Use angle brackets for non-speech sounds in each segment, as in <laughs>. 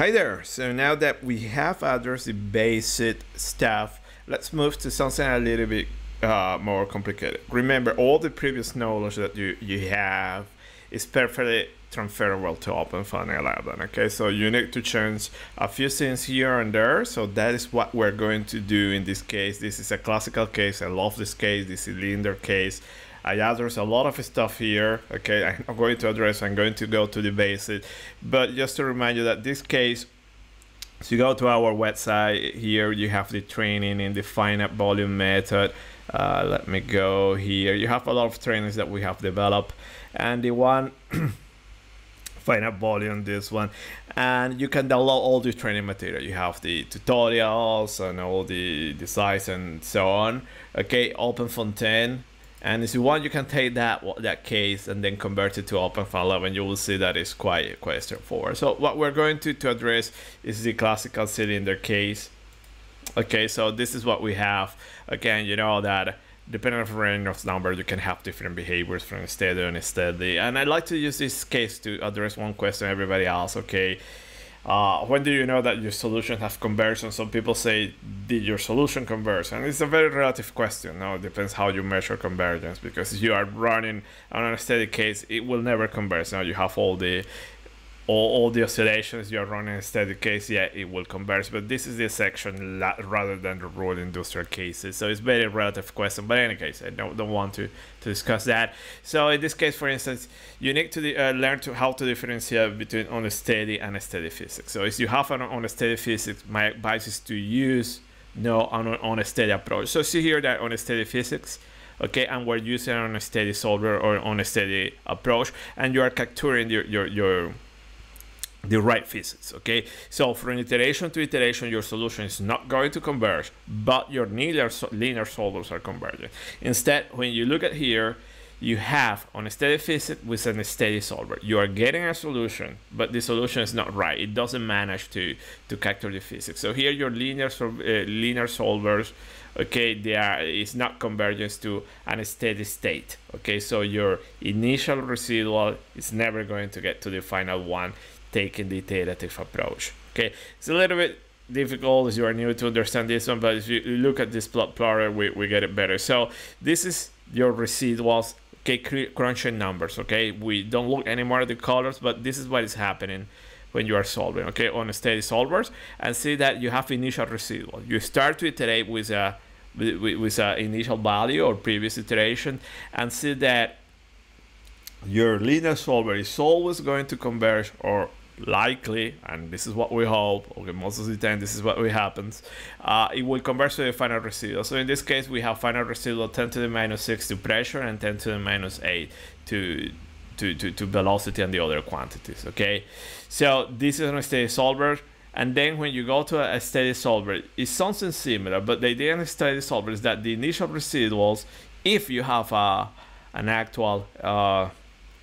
Hi there. So now that we have addressed the basic stuff, let's move to something a little bit uh, more complicated. Remember, all the previous knowledge that you, you have is perfectly transferable to OpenFOAM 11. Okay, so you need to change a few things here and there. So that is what we're going to do in this case. This is a classical case. I love this case, this is cylinder case. I address a lot of stuff here. Okay, <laughs> I'm going to address, I'm going to go to the basics. But just to remind you that this case, so you go to our website here, you have the training in the finite volume method. Uh, let me go here. You have a lot of trainings that we have developed. And the one <clears throat> finite volume this one and you can download all the training material you have the tutorials and all the the sites and so on okay OpenFOAM 10 and if you want, you can take that that case and then convert it to OpenFOAM 11. You will see that it's quite quite straightforward. So what we're going to, to address is the classical cylinder case. Okay, so this is what we have. Again, you know that depending on the range of number, you can have different behaviors from steady and steady. And I like to use this case to address one question everybody else. Okay, uh, when do you know that your solution has conversion? Some people say, did your solution converge? And it's a very relative question. Now it depends how you measure convergence because you are running on a steady case, it will never converge. Now you have all the all, all the oscillations you're running a steady case, yeah, it will converge. But this is the section rather than the rule industrial cases. So it's very relative question. But in any case, I don't, don't want to, to discuss that. So in this case, for instance, you need to uh, learn to how to differentiate between unsteady and steady physics. So if you have an unsteady physics, my advice is to use no on, on a steady approach. So see here that on a steady physics, okay, and we're using on a steady solver or on a steady approach, and you are capturing your your your the right physics okay? So from iteration to iteration your solution is not going to converge but your linear, linear solvers are converging. Instead when you look at here you have on a steady physics with a steady solver. You are getting a solution but the solution is not right. It doesn't manage to to capture the physics. So here your linear uh, linear solvers okay they are it's not convergence to a steady state okay? So your initial residual is never going to get to the final one taking the iterative approach. Okay, it's a little bit difficult as you are new to understand this one, but if you look at this plot plotter, we, we get it better. So this is your residuals, okay, crunching numbers, okay? We don't look anymore at the colors, but this is what is happening when you are solving, okay, on steady solvers, and see that you have initial residual. You start to iterate with a with, with an initial value or previous iteration, and see that your linear solver is always going to converge or likely, and this is what we hope, okay, most of the time this is what happens, uh, it will converge to the final residual. So in this case, we have final residual 10 to the minus 6 to pressure and 10 to the minus 8 to, to, to, to velocity and the other quantities, okay? So this is a steady solver. And then when you go to a steady solver, it's something similar, but the idea in a steady solver is that the initial residuals, if you have a, an actual uh,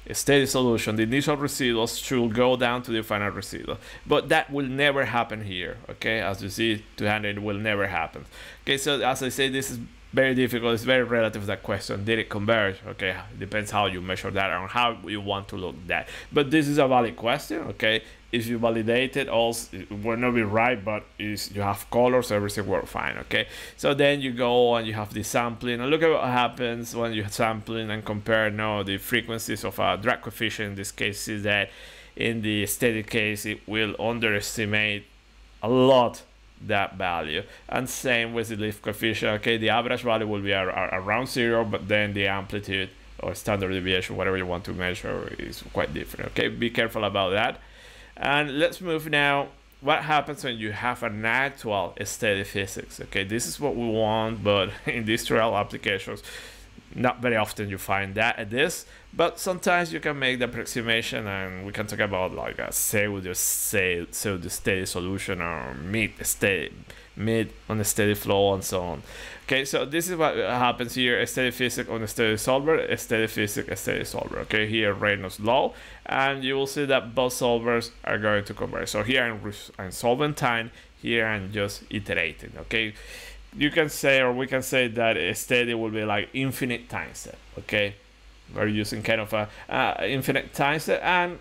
a steady solution, the initial residuals should go down to the final residual. But that will never happen here, okay? As you see, 200 will never happen. Okay, so as I say, this is very difficult. It's very relative that question. Did it converge? Okay, depends how you measure that and how you want to look that. But this is a valid question, okay? If you validate it it will not be right but is you have colors everything work fine okay? So then you go and you have the sampling and look at what happens when you sampling and compare now the frequencies of a drag coefficient in this case is that in the steady case it will underestimate a lot that value. And same with the lift coefficient okay? The average value will be around zero but then the amplitude or standard deviation whatever you want to measure is quite different okay? Be careful about that and let's move now. What happens when you have an actual steady physics? Okay, this is what we want, but <laughs> in industrial applications, not very often you find that at this, but sometimes you can make the approximation and we can talk about like a pseudo, pseudo steady solution or mid steady, mid on a steady flow and so on. Okay, so this is what happens here, a steady physics on a steady solver, a steady physics, a steady solver. Okay, here Reynolds law, and you will see that both solvers are going to converge. So here I'm, I'm solving time, here I'm just iterating, okay? You can say, or we can say that a steady will be like infinite time step, okay? We're using kind of a uh, infinite time step, and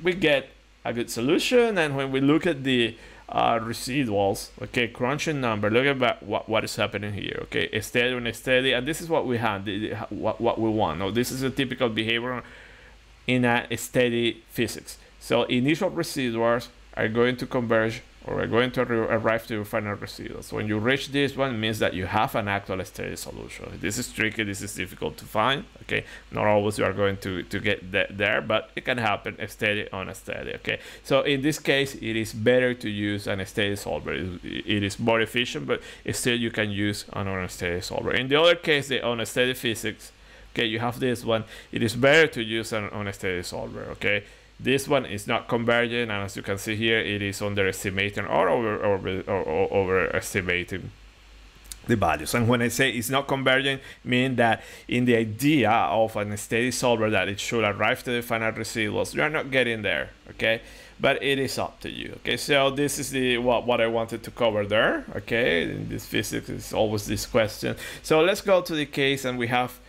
we get a good solution. And when we look at the uh, residuals, okay, crunching number, look at what, what is happening here, okay, steady and steady, and this is what we have, what, what we want. Now, this is a typical behavior in a steady physics. So initial residuals are going to converge or we're going to arrive to your final residuals. When you reach this one, means that you have an actual steady solution. This is tricky, this is difficult to find, okay? Not always you are going to, to get there, but it can happen steady on a steady, okay? So in this case, it is better to use an steady solver. It is more efficient, but still you can use an unsteady solver. In the other case, the unsteady physics, okay, you have this one, it is better to use an unsteady solver, okay? This one is not converging, and as you can see here, it is underestimating or over, over, or overestimating the values. And when I say it's not converging, mean that in the idea of a steady solver that it should arrive to the final residuals, you are not getting there, okay? But it is up to you, okay? So this is the what, what I wanted to cover there, okay? In this physics is always this question. So let's go to the case and we have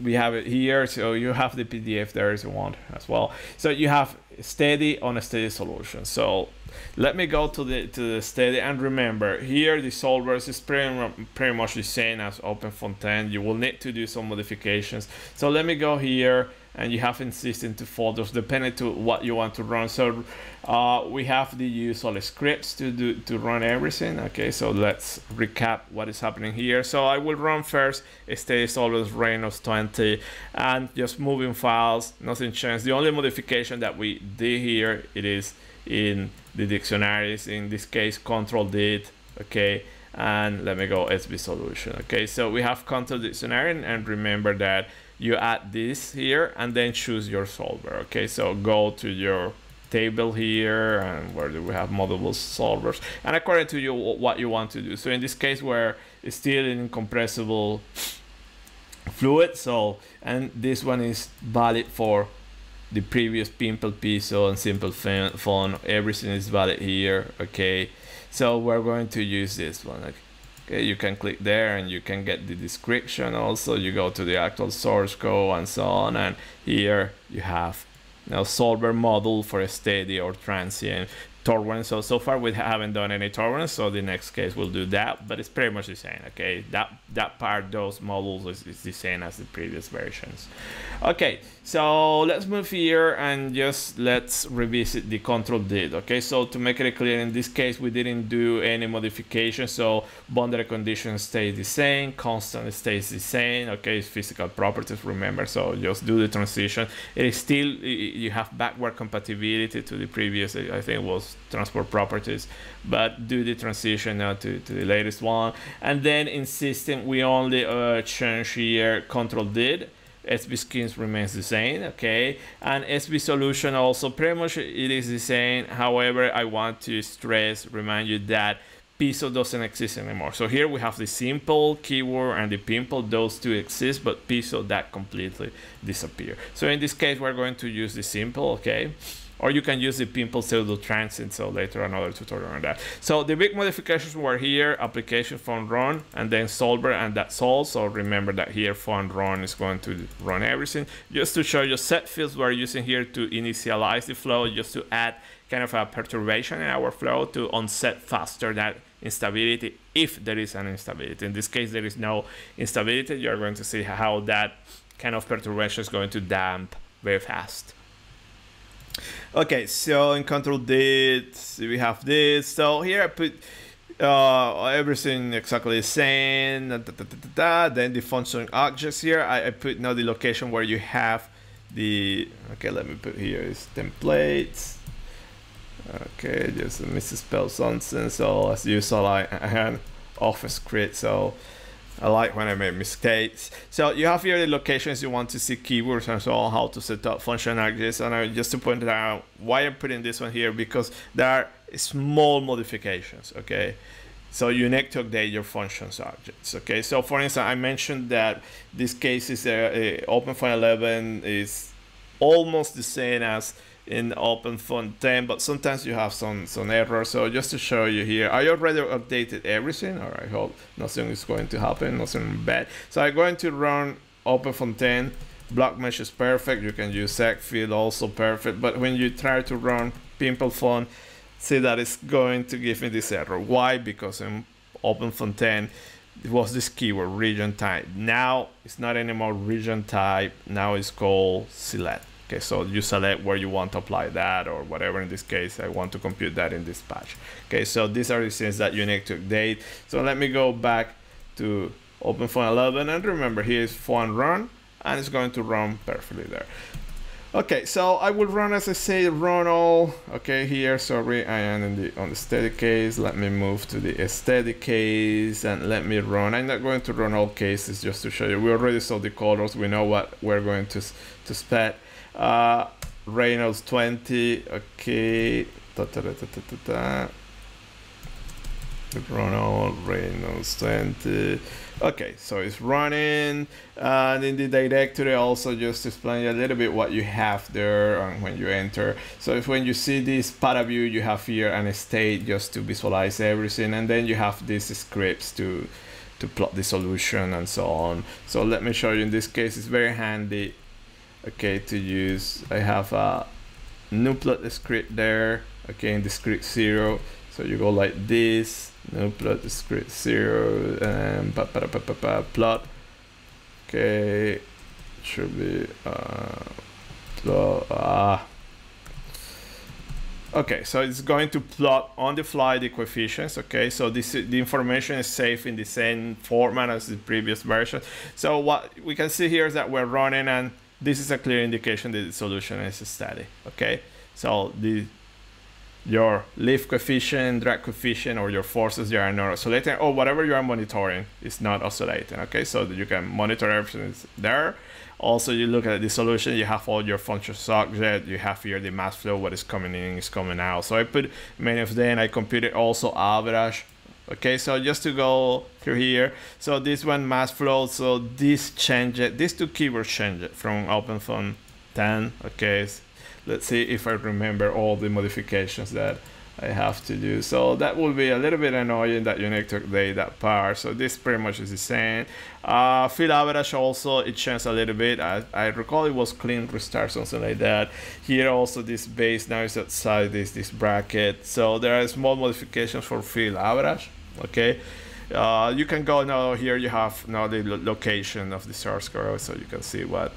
we have it here so you have the pdf there if you want as well. So you have steady on a steady solution. So let me go to the to the steady and remember here the solvers is pretty, pretty much the same as OpenFOAM you will need to do some modifications. So let me go here and you have insistent to folders depending to what you want to run. So uh, we have the usual scripts to do to run everything. Okay so let's recap what is happening here. So I will run first. Stays always Reynolds 20 and just moving files nothing changed. The only modification that we did here it is in the dictionaries. In this case controlDict okay? And let me go fvSolution okay? So we have control dictionary and remember that you add this here and then choose your solver okay? So go to your table here and where do we have multiple solvers? And according to you what you want to do. So in this case we're still in compressible fluid so and this one is valid for the previous pimple piezo and simpleFoam everything is valid here okay? So we're going to use this one okay okay you can click there and you can get the description also you go to the actual source code and so on and here you have now solver model for a steady or transient torrent. So, so far we haven't done any torrents, so the next case we'll do that, but it's pretty much the same, okay? That that part, those models is, is the same as the previous versions. Okay, so let's move here and just let's revisit the controlDict, okay? So to make it clear, in this case, we didn't do any modification, so boundary conditions stays the same, constant stays the same, okay? Physical properties, remember, so just do the transition. It is still, you have backward compatibility to the previous, I think was transport properties, but do the transition now to, to the latest one. And then in system, we only uh, change here controlDict. fvSchemes remains the same, okay? And fvSolution also pretty much it is the same. However, I want to stress, remind you that Piso doesn't exist anymore. So here we have the simple keyword and the pimple, those two exist, but Piso that completely disappear. So in this case, we're going to use the simple, okay? Or you can use the pimple pseudo transit so later another tutorial on that. So the big modifications were here application foamRun and then solver and that's all so remember that here foamRun is going to run everything. Just to show you set fields we're using here to initialize the flow just to add kind of a perturbation in our flow to onset faster that instability if there is an instability. In this case there is no instability. You're going to see how that kind of perturbation is going to damp very fast Okay, so in controlDict we have this. So here I put uh, everything exactly the same. Da, da, da, then the function objects here. I, I put now the location where you have the. Okay, let me put here is templates. Okay, just misspell something. So as you saw, I, I had off a script. So I like when I make mistakes. So you have here the locations you want to see keywords and so on, how to set up function objects. And I, just to point out why I'm putting this one here, because there are small modifications, okay? So you need to update your functions objects, okay? So for instance, I mentioned that this case is uh, uh, a, a OpenFOAM 11 is almost the same as in OpenFOAM, but sometimes you have some some errors. So just to show you here, I already updated everything, or I hope nothing is going to happen, nothing bad. So I'm going to run OpenFOAM. Block mesh is perfect. You can use field also perfect. But when you try to run pimpleFoam, see that it's going to give me this error. Why? Because in OpenFOAM it was this keyword region type. Now it's not anymore region type. Now it's called select. Okay, so you select where you want to apply that or whatever. In this case, I want to compute that in this patch. Okay, so these are the things that you need to update. So let me go back to OpenFOAM 11 and remember here is foamRun and it's going to run perfectly there. Okay, so I will run as I say run all. Okay, here, sorry, I am in the on the steady case. Let me move to the steady case and let me run. I'm not going to run all cases just to show you. We already saw the colors. We know what we're going to to spec. Uh, Reynolds 20. Okay. Ta -ta -ta Ronald Reynolds 20 okay so it's running. And in the directory also just explain a little bit what you have there and when you enter. So if when you see this view, you have here an state just to visualize everything and then you have these scripts to to plot the solution and so on. So let me show you. In this case it's very handy okay to use I have a new plot script there okay in the script zero so you go like this no plot script zero and pa, pa, pa, pa, pa, plot okay should be uh, plot ah Okay, so it's going to plot on the fly the coefficients. Okay, so this the information is safe in the same format as the previous version. So what we can see here is that we're running, and this is a clear indication that the solution is steady. Okay, so the your lift coefficient, drag coefficient, or your forces they are not oscillating, or whatever you are monitoring is not oscillating. Okay, so that you can monitor everything there. Also, you look at the solution, you have all your functions object, you have here the mass flow, what is coming in is coming out. So I put many of them, I computed also average. Okay, so just to go through here, so this one mass flow, so this change these two keywords change it from OpenFOAM 10, okay, let's see if I remember all the modifications that I have to do. So that will be a little bit annoying that you need to update that part. So this pretty much is the same. Uh, field average also, it changed a little bit. I, I recall it was clean restart, something like that. Here also this base now is outside this, this bracket. So there are small modifications for field average, okay? Uh, you can go now here you have now the lo location of the source code so you can see what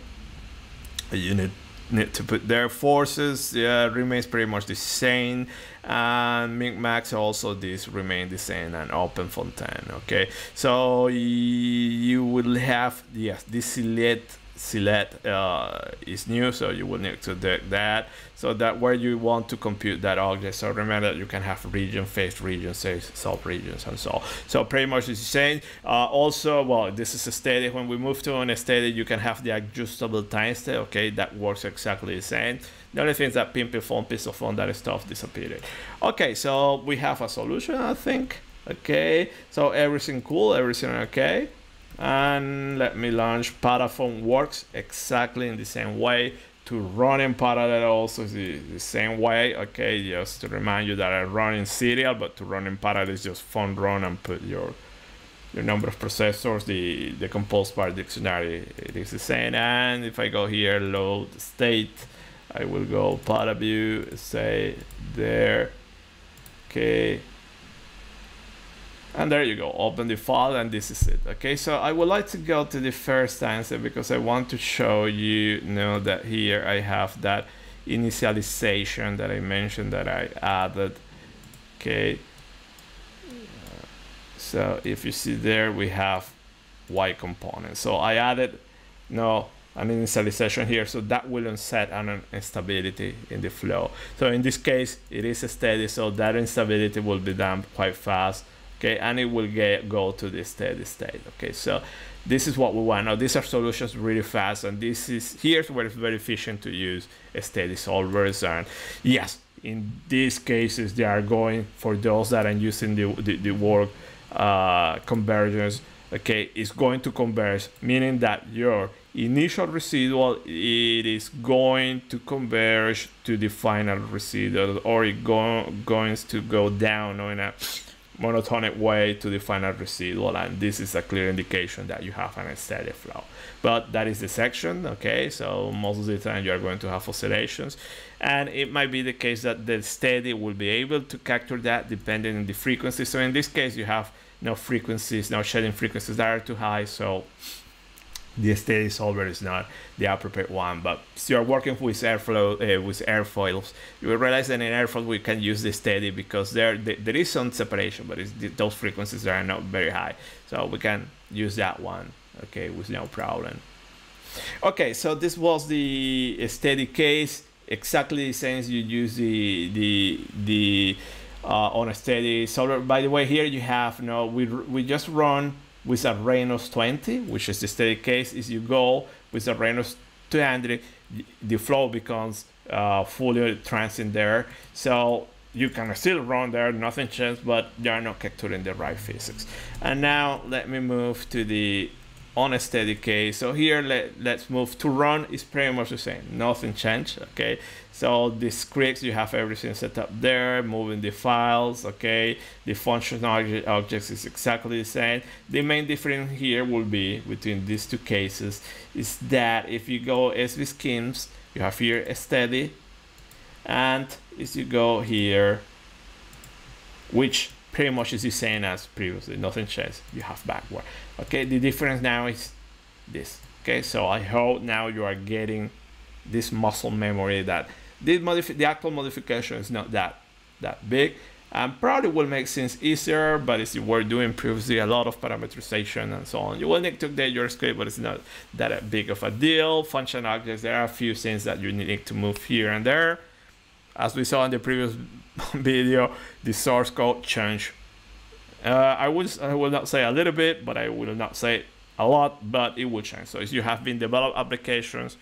you need to put their forces yeah, remains pretty much the same. And min max also this remain the same and open 10 okay? So you will have yes this select select uh, is new so you will need to do that. So that where you want to compute that object so remember that you can have region face region say sub regions and so on. So pretty much it's the same. Uh, also well this is a steady when we move to an steady you can have the adjustable time state okay that works exactly the same. The only thing is that pimpleFoam piece of phone that stuff disappeared. Okay so we have a solution i think. Okay so everything cool everything okay and let me launch paraFoam works exactly in the same way to run in parallel also the, the same way okay? Just to remind you that I run in serial but to run in parallel is just foamRun and put your your number of processors the the compose by dictionary it is the same. And if I go here load state I will go Paraview say there okay and there you go open the file and this is it okay? So I would like to go to the first answer because I want to show you, you know that here I have that initialization that I mentioned that I added okay? So if you see there we have y component so I added no an initialization here so that will unset an instability in the flow. So in this case it is steady so that instability will be done quite fast okay and it will get go to the steady state okay? So this is what we want. Now these are solutions really fast and this is here's where it's very efficient to use steady solvers and yes in these cases they are going for those that are using the, the, the work uh, convergence okay? Is going to converge meaning that your initial residual it is going to converge to the final residual or it go, going to go down on a monotonic way to define a residual and this is a clear indication that you have an steady flow but that is the section okay? So most of the time you are going to have oscillations. And it might be the case that the steady will be able to capture that depending on the frequency. So in this case you have no frequencies no shedding frequencies that are too high. So the steady solver is not the appropriate one. But if you're working with airflow uh, with airfoils, you will realize that in airfoil we can use the steady because there there is some separation, but those frequencies are not very high, so we can use that one. Okay, with no problem. Okay, so this was the steady case. Exactly the same as you use the the the uh, on a steady solver. By the way, here you have you no. Know, we we just run with a Reynolds 20, which is the steady case, is you go with a Reynolds 200, the flow becomes uh, fully transient there. So you can still run there, nothing changed, but you are not capturing the right physics. And now let me move to the on a steady case. So here let, let's move to run is pretty much the same, nothing changed, okay? So the scripts, you have everything set up there, moving the files, okay? The function object, objects is exactly the same. The main difference here will be between these two cases is that if you go fvSchemes, you have here a steady, and if you go here, which pretty much is the same as previously, nothing changed, you have backward. Okay, the difference now is this. Okay, so I hope now you are getting this muscle memory that the, the actual modification is not that that big and probably will make things easier but if you were doing previously a lot of parameterization and so on. You will need to update your script but it's not that big of a deal. Function objects there are a few things that you need to move here and there. As we saw in the previous <laughs> video the source code change uh, I, will, I will not say a little bit but I will not say a lot but it will change. So if you have been developed applications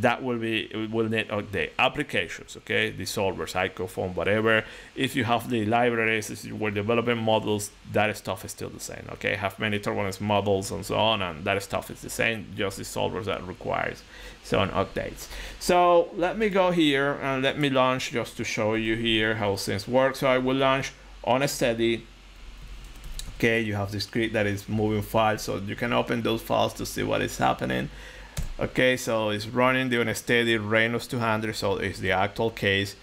that will be will need the applications okay? The solvers icoFoam whatever. If you have the libraries if you were developing models that stuff is still the same okay? Have many turbulence models and so on and that stuff is the same just the solvers that requires some updates. So let me go here and let me launch just to show you here how things work. So i will launch on a steady okay you have the script that is moving files so you can open those files to see what is happening Okay, so it's running the unsteady Reynolds 200, so it's the actual case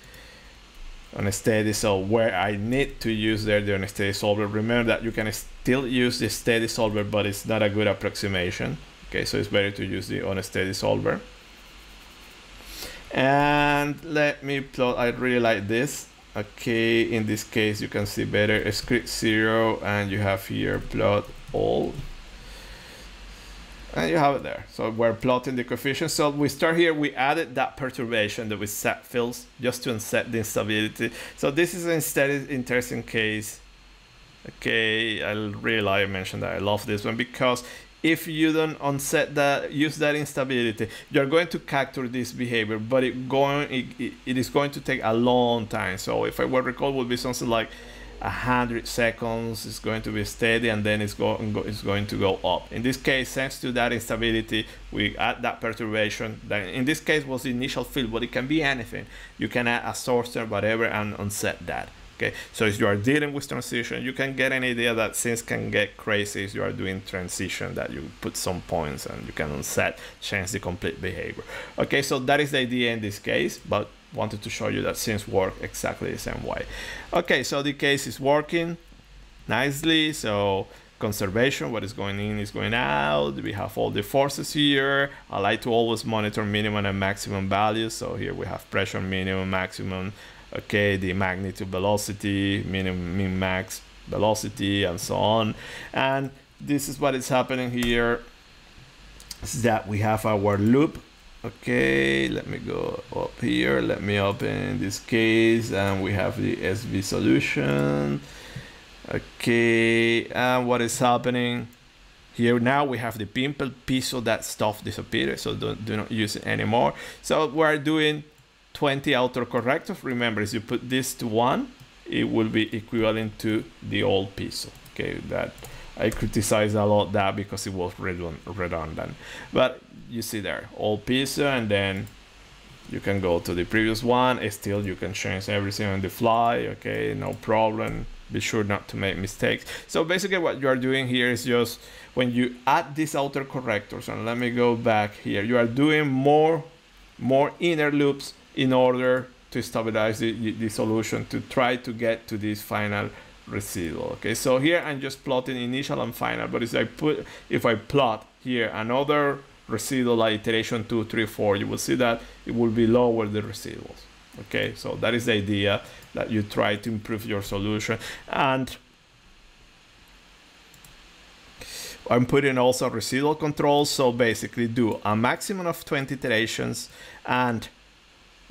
unsteady. So where I need to use there the unsteady solver, remember that you can still use the steady solver, but it's not a good approximation. Okay, so it's better to use the unsteady solver. And let me plot, I really like this. Okay, in this case, you can see better script zero and you have here plot all and you have it there. So we're plotting the coefficients. So we start here, we added that perturbation that we set fills just to unset the instability. So this is instead interesting case. Okay, I really like I mentioned that. I love this one because if you don't unset that, use that instability, you're going to capture this behavior, but it going it, it is going to take a long time. So if I will recall, would be something like 100 seconds it's going to be steady and then it's going it's going to go up. In this case thanks to that instability we add that perturbation. That in this case was the initial field but it can be anything. You can add a source or whatever and unset that okay so if you are dealing with transition you can get an idea that things can get crazy if you are doing transition that you put some points and you can unset change the complete behavior okay so that is the idea in this case but wanted to show you that things work exactly the same way. Okay, so the case is working nicely. So conservation, what is going in is going out. We have all the forces here. I like to always monitor minimum and maximum values. So here we have pressure minimum, maximum, okay, the magnitude velocity, minimum, min, max velocity, and so on. And this is what is happening here. Is that we have our loop. Okay let me go up here. Let me open this case and we have the fvSolution. Okay and what is happening? Here now we have the pimple piece of that stuff disappeared so don't, do not use it anymore. So we're doing 20 autocorrectors. Remember if you put this to one it will be equivalent to the old piece okay? That I criticize a lot that because it was redundant. But you see there old piece, and then you can go to the previous one. Still you can change everything on the fly okay? No problem. Be sure not to make mistakes. So basically what you are doing here is just when you add these outer correctors, and let me go back here, you are doing more, more inner loops in order to stabilize the, the solution to try to get to this final residual. Okay, so here I'm just plotting initial and final, but if I put, if I plot here another residual like iteration two, three, four, you will see that it will be lower the residuals. Okay, so that is the idea that you try to improve your solution. And I'm putting also residual controls. So basically do a maximum of 20 iterations and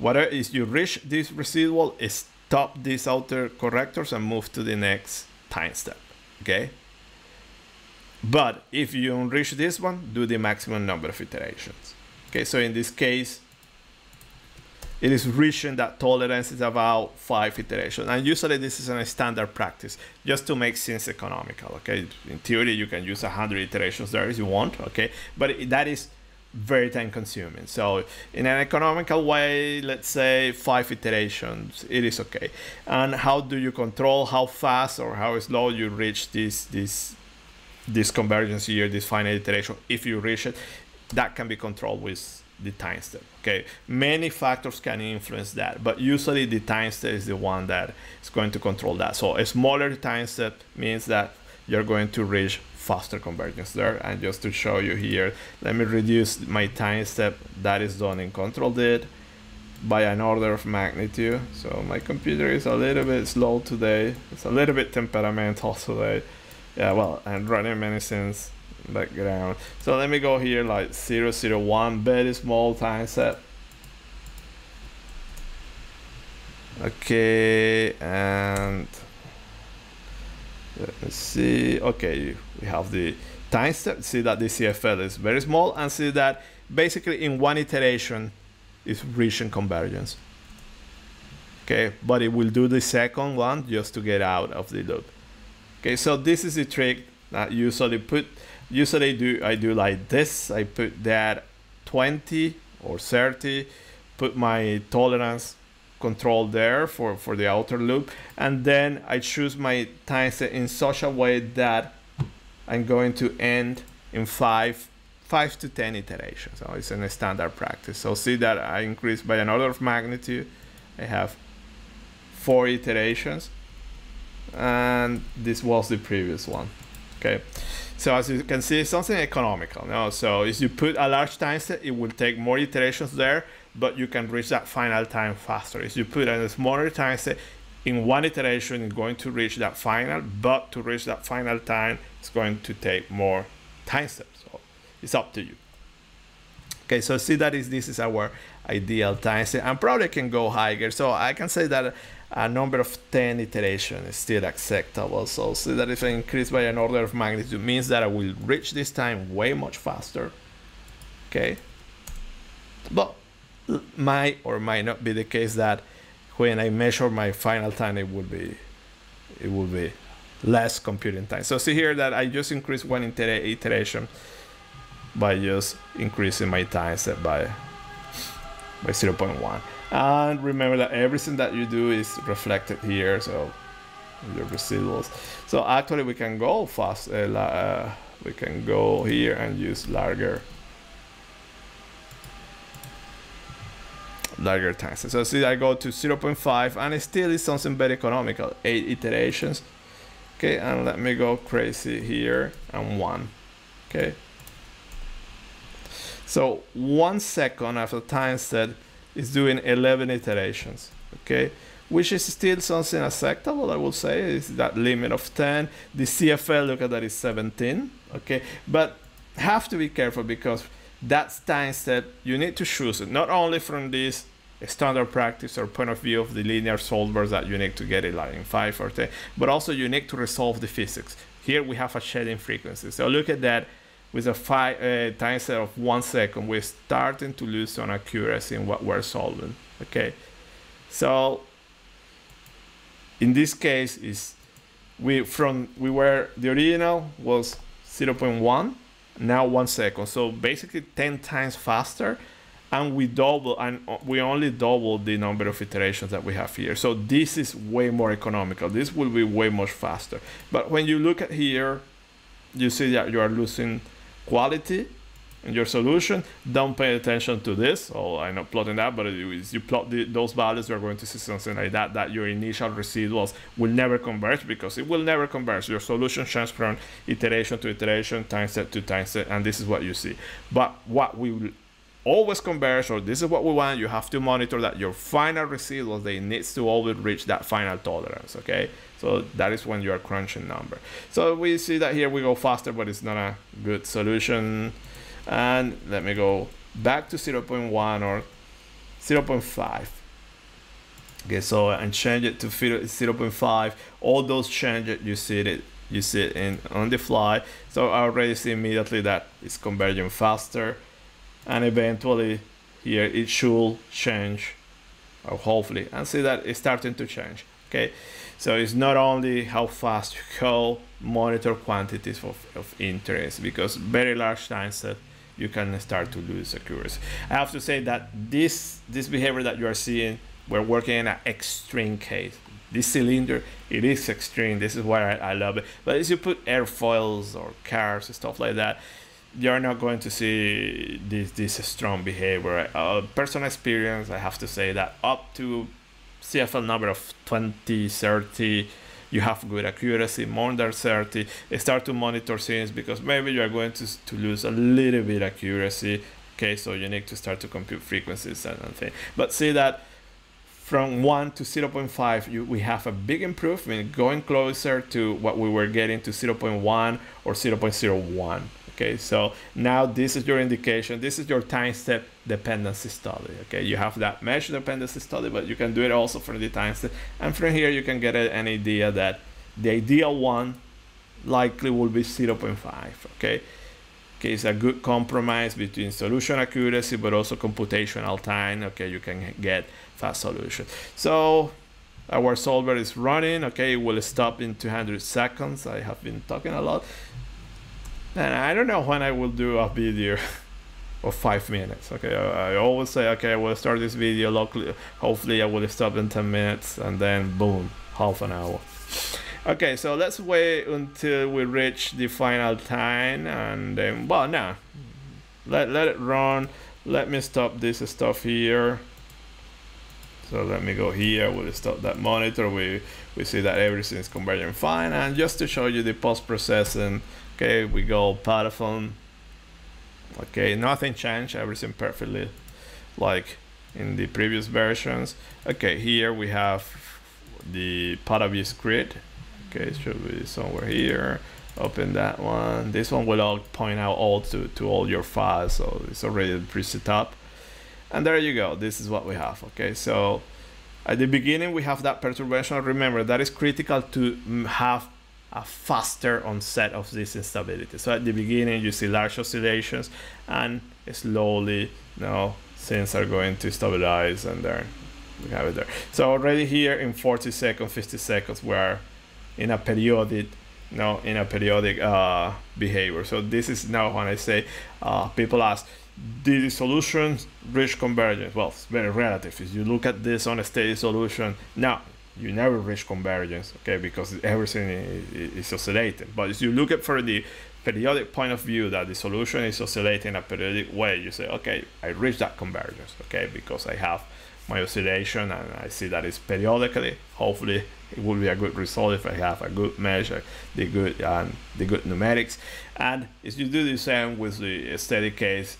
whatever is you reach this residual, stop these outer correctors and move to the next time step. Okay. But if you reach this one, do the maximum number of iterations. Okay, so in this case, it is reaching that tolerance is about five iterations. And usually this is a standard practice just to make things economical. Okay, in theory you can use 100 iterations there if you want. Okay, but that is very time consuming. So in an economical way, let's say five iterations, it is okay. And how do you control how fast or how slow you reach this this this convergence here, this final iteration? If you reach it, that can be controlled with the time step. Okay, many factors can influence that, but usually the time step is the one that is going to control that. So a smaller time step means that you're going to reach faster convergence there. And just to show you here, let me reduce my time step that is done in controlDict by an order of magnitude. So my computer is a little bit slow today. It's a little bit temperamental <laughs> today. Yeah, well, and running many things background. So let me go here like 001, very small time step. Okay, and let me see. Okay, we have the time step. See that the CFL is very small and see that basically in one iteration is reaching convergence. Okay, but it will do the second one just to get out of the loop. Okay, so this is the trick that usually put usually do I do like this I put that 20 or 30 put my tolerance control there for for the outer loop. And then I choose my time set in such a way that I'm going to end in five five to 10 iterations. So it's a standard practice. So see that I increase by an order of magnitude. I have four iterations. And this was the previous one. Okay. So as you can see, something economical. No? So if you put a large time set, it will take more iterations there, but you can reach that final time faster. If you put a smaller time set, in one iteration, it's going to reach that final, but to reach that final time, it's going to take more time steps. So it's up to you. Okay, so see that is this is our ideal time set, and probably can go higher. So I can say that a number of 10 iterations is still acceptable. So see that if I increase by an order of magnitude means that I will reach this time way much faster. Okay. But might or might not be the case that when I measure my final time it will be it will be less computing time. So see here that I just increased one iteration by just increasing my time set by by 0.1 and remember that everything that you do is reflected here so your residuals so actually we can go fast uh, uh, we can go here and use larger larger times so see I go to 0.5 and it still is something very economical 8 iterations okay and let me go crazy here and 1 okay so one second after time set is doing 11 iterations, okay? Which is still something acceptable, I would say, is that limit of 10. The CFL, look at that, is 17, okay? But have to be careful because that time step, you need to choose it, not only from this standard practice or point of view of the linear solvers that you need to get it like in 5 or 10, but also you need to resolve the physics. Here we have a shedding frequency. So look at that with a five, uh, time set of one second, we're starting to lose on accuracy in what we're solving. Okay, so in this case is we from we were the original was 0.1 now one second so basically 10 times faster and we double and uh, we only double the number of iterations that we have here. So this is way more economical. This will be way much faster. But when you look at here you see that you are losing quality in your solution. Don't pay attention to this. Oh i'm not plotting that but you plot the, those values you're going to see something like that that your initial residuals will never converge because it will never converge. Your solution changes from iteration to iteration time set to time set and this is what you see. But what we will always converge or this is what we want. You have to monitor that your final residuals they needs to always reach that final tolerance okay? So that is when you are crunching number. So we see that here we go faster but it's not a good solution. And let me go back to 0.1 or 0.5 okay so and change it to 0.5 all those changes you see it you see it in on the fly. So I already see immediately that it's converging faster and eventually here it should change or hopefully and see that it's starting to change okay so it's not only how fast you go monitor quantities of, of interest because very large time set you can start to lose accuracy. I have to say that this this behavior that you are seeing, we're working in an extreme case. This cylinder, it is extreme. This is why I, I love it. But as you put airfoils or cars and stuff like that, you're not going to see this this strong behavior. Uh, personal experience, I have to say that up to CFL number of 20, 30, you have good accuracy, more than 30, start to monitor things because maybe you are going to, to lose a little bit accuracy. Okay, so you need to start to compute frequencies and, and things. But see that from 1 to 0.5, you, we have a big improvement going closer to what we were getting to 0.1 or 0.01 okay? So now this is your indication this is your time step dependency study okay? You have that mesh dependency study but you can do it also for the time step. And from here you can get an idea that the ideal one likely will be 0.5 okay okay it's a good compromise between solution accuracy but also computational time okay you can get fast solution so our solver is running okay it will stop in 200 seconds i have been talking a lot and I don't know when I will do a video <laughs> of five minutes. Okay, I, always say, okay, I will start this video locally. Hopefully, I will stop in 10 minutes and then boom, half an hour. Okay, so let's wait until we reach the final time and then, well, now let, let it run. Let me stop this stuff here. So let me go here, we'll stop that monitor. We, we see that everything is converging fine. And just to show you the post-processing Okay, we go paraFoam. Okay, nothing changed, everything perfectly like in the previous versions. Okay, here we have the Paravis grid. Okay, it should be somewhere here. Open that one. This one will all point out all to, to all your files, so it's already preset up. And there you go, this is what we have. Okay, so at the beginning we have that perturbation. Remember, that is critical to mm, have a faster onset of this instability. So at the beginning, you see large oscillations, and slowly, you know, things are going to stabilize, and then we have it there. So already here in 40 seconds, 50 seconds, we're in a periodic, know, in a periodic uh, behavior. So this is now when I say uh, people ask, did the solution reach convergence? Well, it's very relative. If you look at this on a steady solution, now you never reach convergence, okay, because everything is, is oscillating. But if you look at for the periodic point of view that the solution is oscillating in a periodic way, you say, okay, I reach that convergence, okay, because I have my oscillation and I see that it's periodically. Hopefully, it will be a good result if I have a good measure, the good and the good numerics. And if you do the same with the steady case,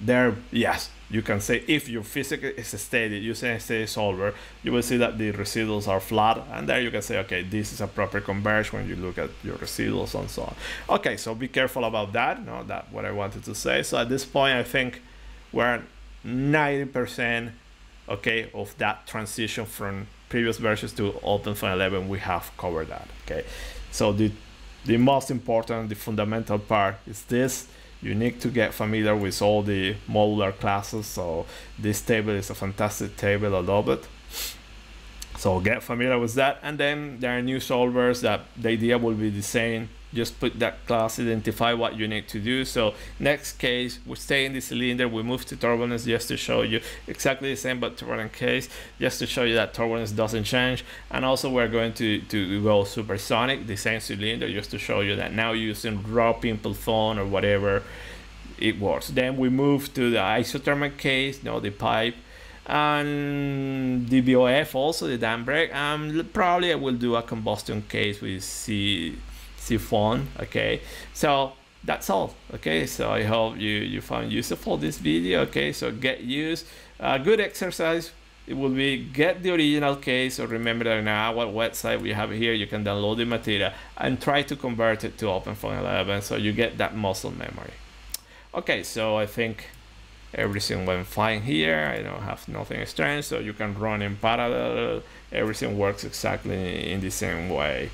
there, yes, you can say if your physics is steady using a steady solver, you will see that the residuals are flat, and there you can say, okay, this is a proper conversion when you look at your residuals and so on. Okay, so be careful about that. No, that what I wanted to say. So at this point, I think we're 90% okay of that transition from previous versions to OpenFOAM 11. We have covered that. Okay, so the the most important, the fundamental part is this you need to get familiar with all the modular classes so this table is a fantastic table I love it so get familiar with that and then there are new solvers that the idea will be the same just put that class identify what you need to do. So next case we stay in the cylinder we move to turbulence just to show you exactly the same but turbulent case just to show you that turbulence doesn't change. And also we're going to to go supersonic the same cylinder just to show you that now using rhoPimpleFoam or whatever it works. Then we move to the isothermal case you know the pipe and the VOF also the dam break and probably I will do a combustion case with C siphon okay? So that's all okay? So i hope you you found useful this video okay? So get used. A good exercise it will be get the original case or remember that on our website we have here you can download the material and try to convert it to OpenFOAM 11 so you get that muscle memory. Okay so i think everything went fine here. I don't have nothing strange so you can run in parallel. Everything works exactly in the same way.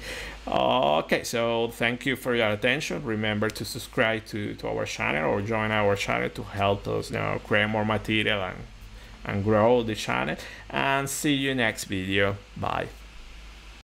Okay so thank you for your attention. Remember to subscribe to, to our channel or join our channel to help us you know create more material and and grow the channel. And see you next video. Bye